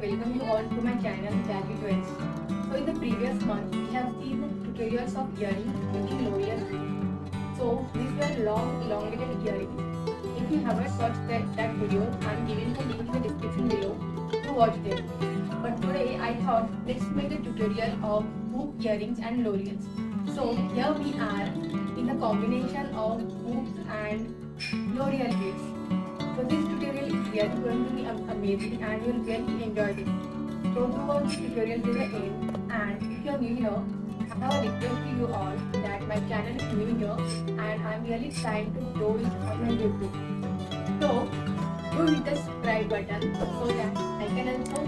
welcome you all to my channel Jazzy Jewels. So in the previous month we have seen tutorials of earrings using L'Oreal. So these were long elongated earrings. If you haven't watched that, that video, I am giving the link in the description below to watch them. But today I thought let's make a tutorial of hoop earrings and L'Oreals. So here we are in the combination of hoops and L'Oreal beads. So this tutorial is really going to be amazing and you'll really enjoy it. So do watch this tutorial till the end and if you're new here, I have a request to you all that my channel is new here and I'm really trying to grow it on my YouTube. Do hit the subscribe button so that I can also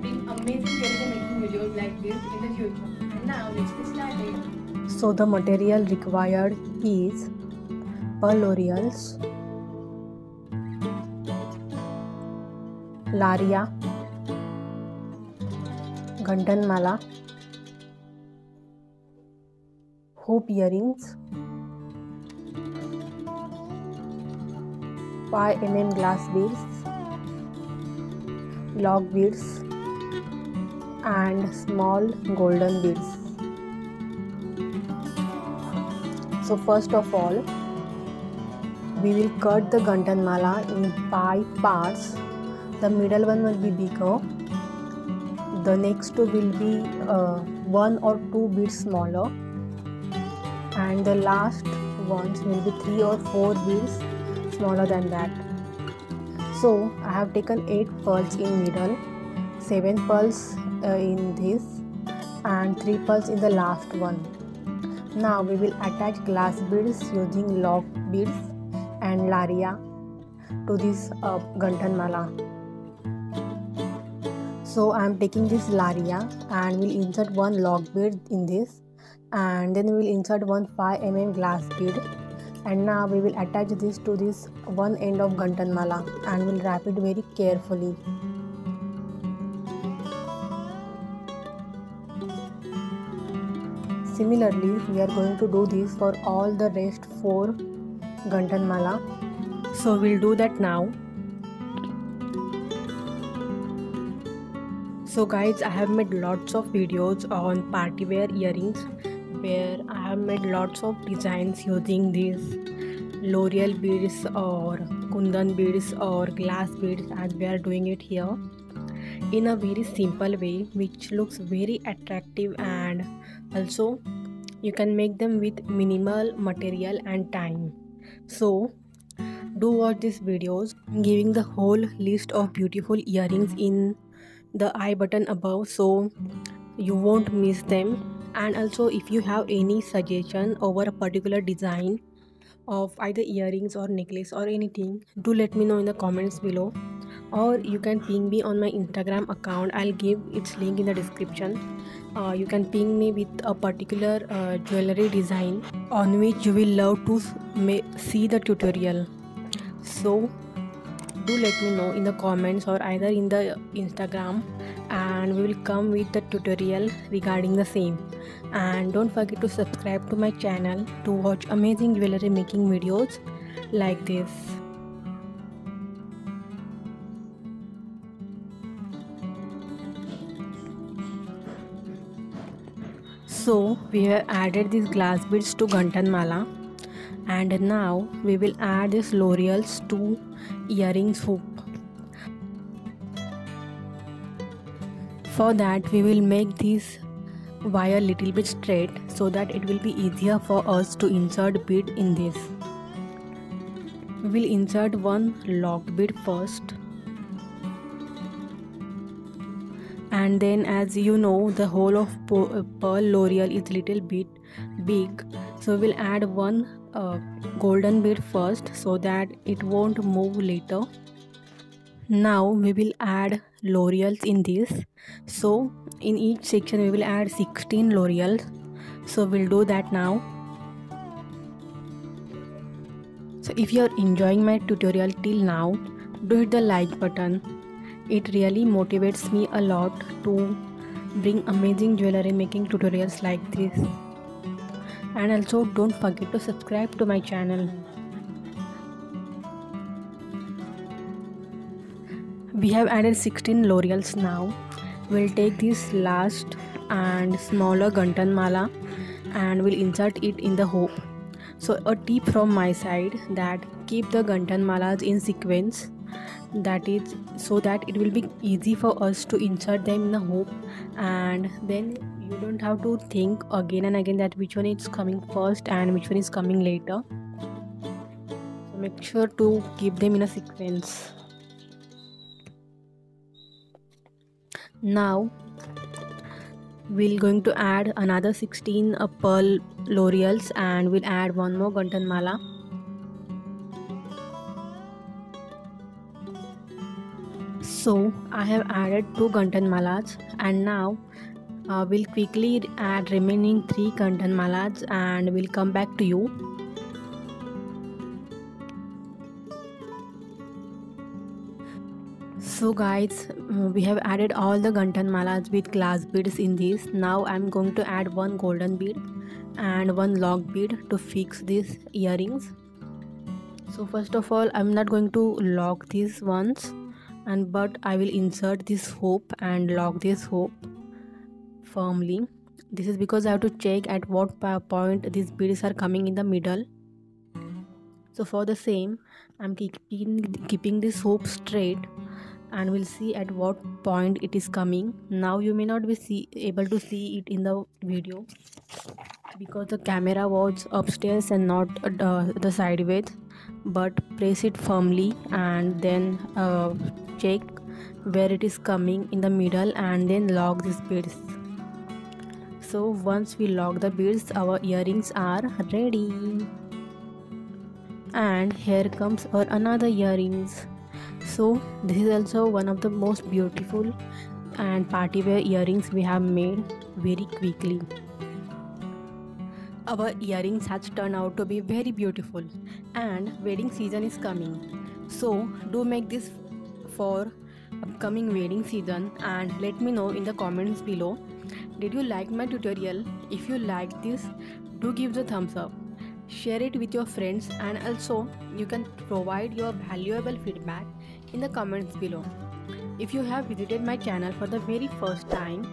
bring amazing video making videos like this in the future. And now let's get started. So the material required is per L'Oreal's Laria Gandanmala hoop earrings 5 mm glass beads log beads and small golden beads. So first of all we will cut the gantan mala in five parts. The middle one will be bigger. The next two will be uh, one or two bits smaller. And the last ones will be three or four bits smaller than that so i have taken eight pearls in middle seven pearls uh, in this and three pearls in the last one now we will attach glass beads using lock beads and laria to this uh, gantan mala. So I am taking this laria and we'll insert one lock bead in this and then we will insert one 5 mm glass bead and now we will attach this to this one end of gantan mala and will wrap it very carefully. Similarly, we are going to do this for all the rest 4 Gantan Mala. So we'll do that now. So guys, I have made lots of videos on party wear earrings where I have made lots of designs using these L'Oreal beads or Kundan beads or glass beads as we are doing it here in a very simple way which looks very attractive and also you can make them with minimal material and time. So do watch these videos giving the whole list of beautiful earrings in the i button above so you won't miss them and also if you have any suggestion over a particular design of either earrings or necklace or anything do let me know in the comments below. Or you can ping me on my instagram account. I'll give its link in the description. Uh, you can ping me with a particular uh, jewelry design on which you will love to see the tutorial. So do let me know in the comments or either in the instagram and we will come with the tutorial regarding the same. And don't forget to subscribe to my channel to watch amazing jewelry making videos like this. So we have added these glass beads to Gantan Mala and now we will add these L'Oreal's to earrings hoop. For that we will make this wire little bit straight so that it will be easier for us to insert bead in this. We will insert one locked bead first and then as you know the whole of pearl l'oreal is little bit big so we'll add one uh, golden bead first so that it won't move later. Now we will add l'oreals in this. So in each section we will add 16 l'oreals. So we'll do that now. So if you are enjoying my tutorial till now do hit the like button. It really motivates me a lot to bring amazing jewelry making tutorials like this and also don't forget to subscribe to my channel. We have added 16 l'oreals now. We'll take this last and smaller guntan mala and we'll insert it in the hoop so a tip from my side that keep the guntan malas in sequence. That is so that it will be easy for us to insert them in the hoop and then you don't have to think again and again that which one is coming first and which one is coming later. So make sure to keep them in a sequence. Now we're going to add another 16 uh, pearl l'oreals and we'll add one more guntan mala. So i have added two guntan malas and now uh, we'll quickly add remaining three guntan malas and we'll come back to you. So guys uh, we have added all the guntan malas with glass beads in this. Now i'm going to add one golden bead and one lock bead to fix these earrings. So first of all i'm not going to lock these ones and but I will insert this hoop and lock this hoop firmly. This is because I have to check at what point these beads are coming in the middle. So for the same I'm keeping keeping this hoop straight and we'll see at what point it is coming. Now you may not be see, able to see it in the video because the camera was upstairs and not uh, the sideways but place it firmly and then uh, check where it is coming in the middle and then lock these beads so once we lock the beads our earrings are ready. And here comes our another earrings. So this is also one of the most beautiful and party wear earrings we have made very quickly. Our earrings has turned out to be very beautiful and wedding season is coming. So do make this for upcoming wedding season and let me know in the comments below did you like my tutorial? If you like this do give the thumbs up. Share it with your friends and also you can provide your valuable feedback in the comments below. If you have visited my channel for the very first time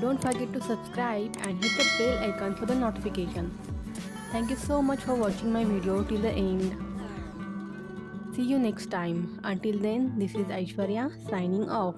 don't forget to subscribe and hit the bell icon for the notification. Thank you so much for watching my video till the end. See you next time. Until then, this is Aishwarya signing off.